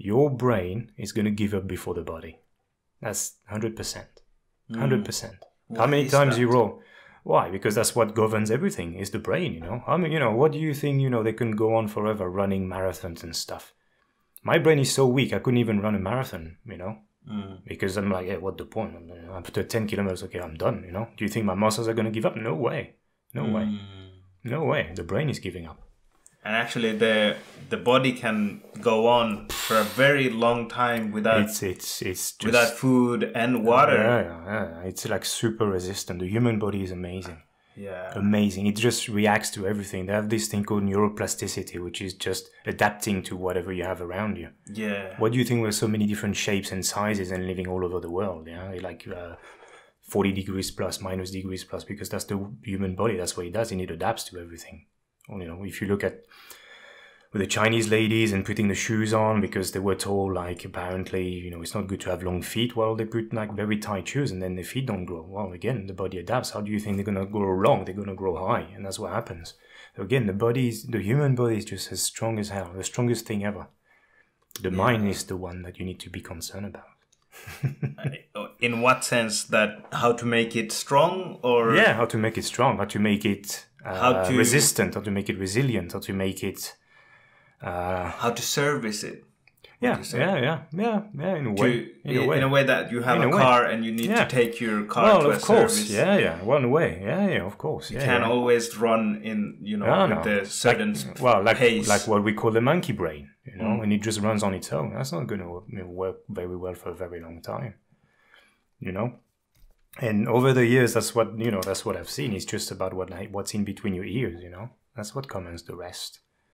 your brain is going to give up before the body. That's 100%. 100%. How many times you roll? Why? Because that's what governs everything is the brain, you know? I mean, you know, what do you think, you know, they can go on forever running marathons and stuff? My brain is so weak, I couldn't even run a marathon, you know? Mm. Because I'm like, hey, what the point? I'm, you know, after 10 kilometers, okay, I'm done, you know? Do you think my muscles are going to give up? No way. No way. Mm. No way. The brain is giving up. And actually, the the body can go on for a very long time without It's, it's, it's just. without food and water. Yeah, yeah, yeah. It's like super resistant. The human body is amazing. Yeah. amazing. It just reacts to everything. They have this thing called neuroplasticity, which is just adapting to whatever you have around you. Yeah. What do you think? We're so many different shapes and sizes and living all over the world. Yeah, like uh, forty degrees plus, minus degrees plus, because that's the human body. That's what it does, and it adapts to everything. You know, if you look at with the Chinese ladies and putting the shoes on because they were told like apparently you know it's not good to have long feet. Well, they put like very tight shoes and then the feet don't grow. Well, again, the body adapts. How do you think they're gonna grow long? They're gonna grow high, and that's what happens. So again, the body is the human body is just as strong as hell, the strongest thing ever. The mind is the one that you need to be concerned about. Oh, in what sense that how to make it strong or Yeah, how to make it strong, how to make it uh, How to- resistant, how to make it resilient, how to make it. Uh, how to service it? yeah, yeah, yeah, yeah, yeah. In a To, way, in, a way that you have In a, a way. car and you need Yeah. to take your car Well, to a of course, service. yeah, yeah. One way, yeah, yeah, of course. You yeah, can't yeah. always run in you know No, the certain like, well, like pace. like what we call the monkey brain, you know, Mm. and it just runs on its own. That's not going to work very well for a very long time, you know. And over the years, that's what you know. That's what I've seen. It's just about what what's in between your ears, you know. That's what comments the rest.